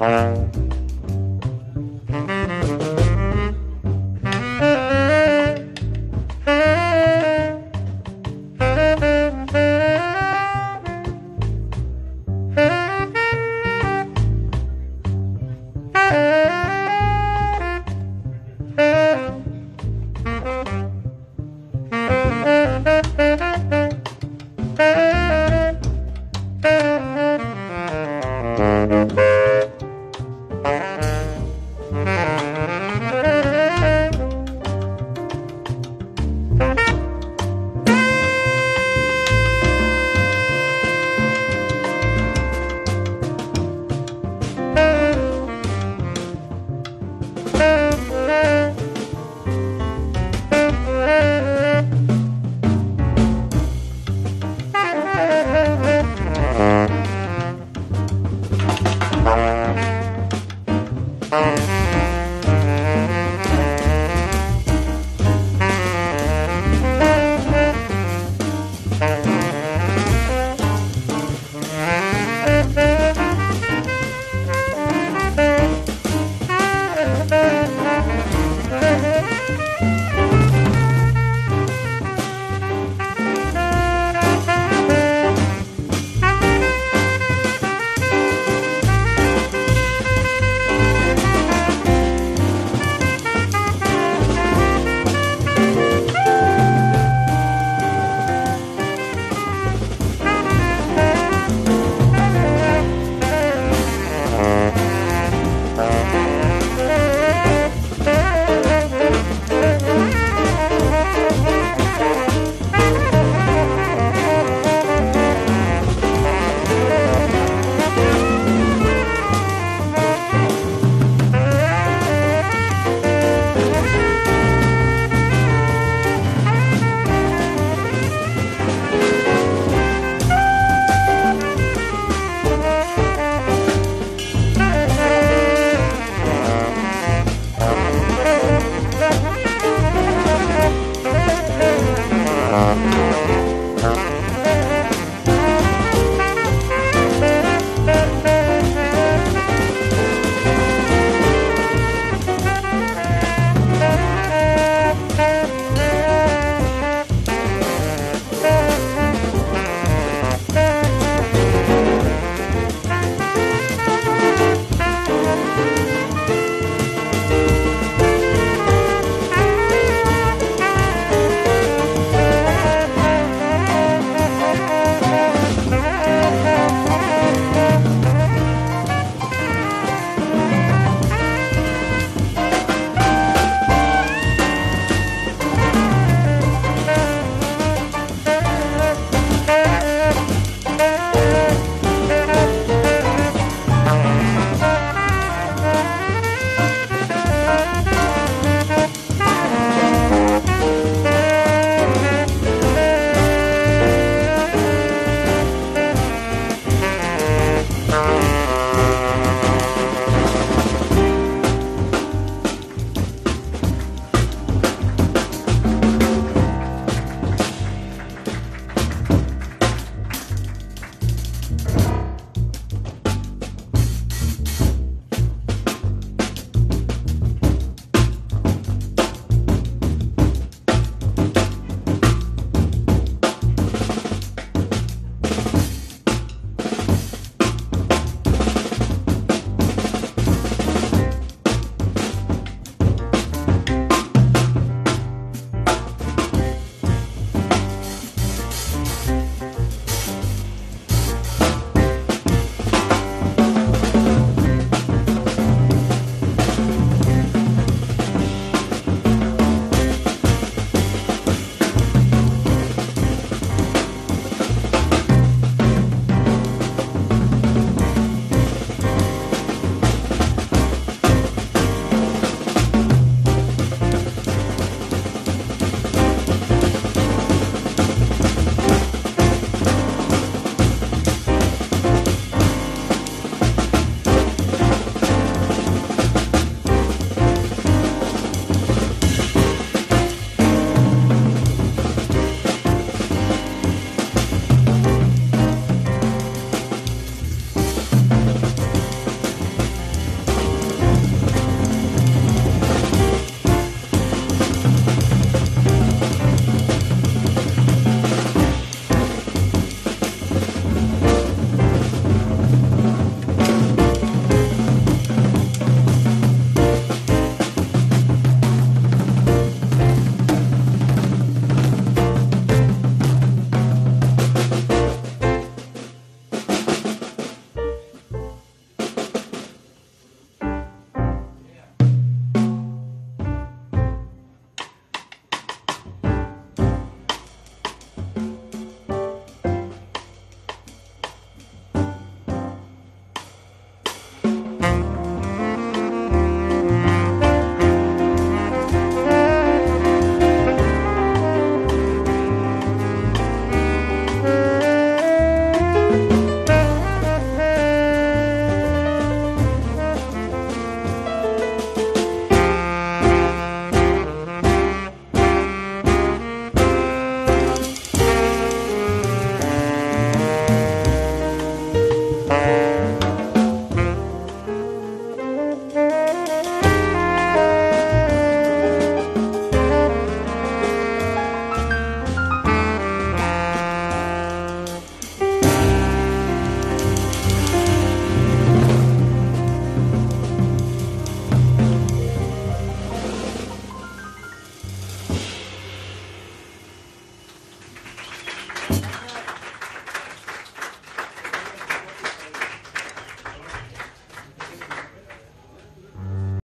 Bye.